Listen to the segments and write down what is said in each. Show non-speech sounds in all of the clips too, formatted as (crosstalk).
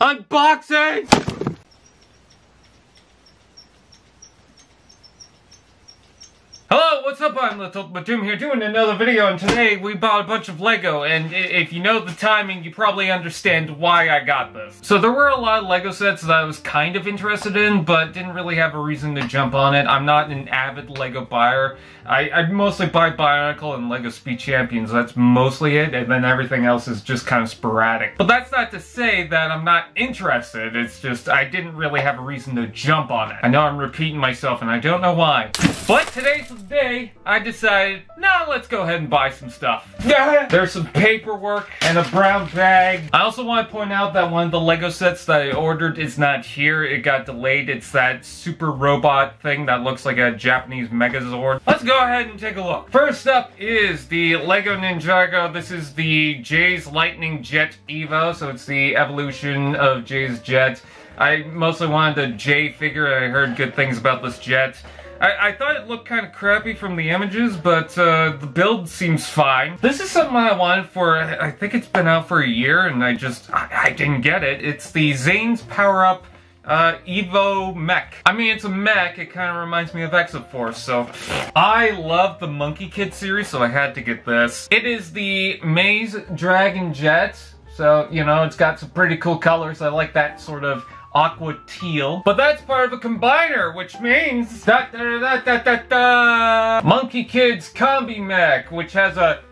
Unboxing! What's up? I'm Little But Jim here doing another video and today we bought a bunch of Lego and if you know the timing you probably understand why I got this. So there were a lot of Lego sets that I was kind of interested in but didn't really have a reason to jump on it. I'm not an avid Lego buyer. I, I mostly buy Bionicle and Lego Speed Champions, that's mostly it and then everything else is just kind of sporadic. But that's not to say that I'm not interested, it's just I didn't really have a reason to jump on it. I know I'm repeating myself and I don't know why. But today's the day I decided, nah, let's go ahead and buy some stuff. (laughs) There's some paperwork and a brown bag. I also want to point out that one of the Lego sets that I ordered is not here. It got delayed. It's that super robot thing that looks like a Japanese Megazord. Let's go ahead and take a look. First up is the Lego Ninjago. This is the Jay's Lightning Jet Evo, so it's the evolution of Jay's jet. I mostly wanted a Jay figure. I heard good things about this jet. I, I thought it looked kind of crappy from the images, but uh, the build seems fine. This is something I wanted for, I think it's been out for a year, and I just, I, I didn't get it. It's the Zane's Power Up uh, Evo Mech. I mean, it's a mech, it kind of reminds me of Exoforce, so... I love the Monkey Kid series, so I had to get this. It is the Mei's Dragon Jet, so, you know, it's got some pretty cool colors. I like that sort of aqua teal. But that's part of a combiner, which means da da da da da Monkey Kids Combi Mech, which has a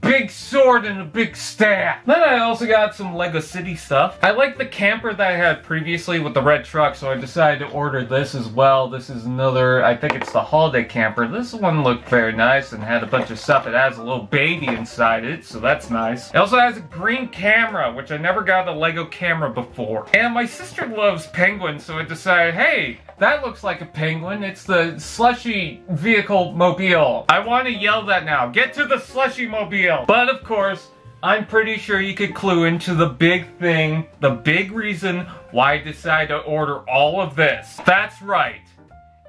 big sword and a big staff. Then I also got some Lego City stuff. I like the camper that I had previously with the red truck, so I decided to order this as well. This is another, I think it's the holiday camper. This one looked very nice and had a bunch of stuff. It has a little baby inside it, so that's nice. It also has a green camera, which I never got a Lego camera before. And my sister loves penguins, so I decided, hey, that looks like a penguin. It's the slushy vehicle mobile. I want to yell that now. Get to the slushy mobile. But of course, I'm pretty sure you could clue into the big thing, the big reason why I decided to order all of this. That's right.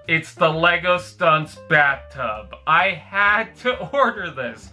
It's the Lego Stuntz bathtub. I had to (laughs) order this.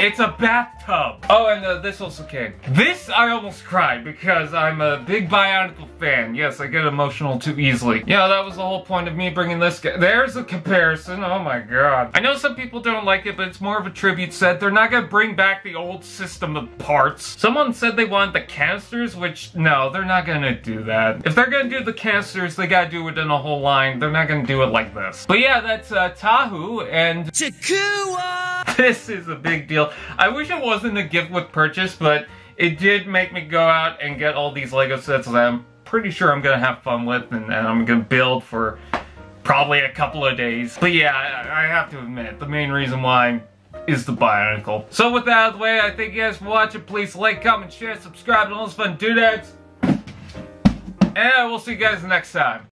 It's a bathtub. Oh, and uh, this also came. This I almost cried because I'm a big Bionicle fan. Yes, I get emotional too easily. Yeah, that was the whole point of me bringing this. There's a comparison. Oh my god. I know some people don't like it, but it's more of a tribute set. They're not gonna bring back the old system of parts. Someone said they want the canisters, which no, they're not gonna do that. If they're gonna do the canisters, they gotta do it in a whole line. They're not gonna do it like this. But yeah, that's uh, Tahu and Takua. (laughs) This is a big deal. I wish it wasn't a gift with purchase, but it did make me go out and get all these Lego sets that I'm pretty sure I'm gonna have fun with and, and I'm gonna build for probably a couple of days. But yeah, I, I have to admit, the main reason why is the Bionicle. So with that out of the way, I thank you guys for watching. Please like, comment, share, subscribe, and all those fun doodads. And we'll see you guys next time.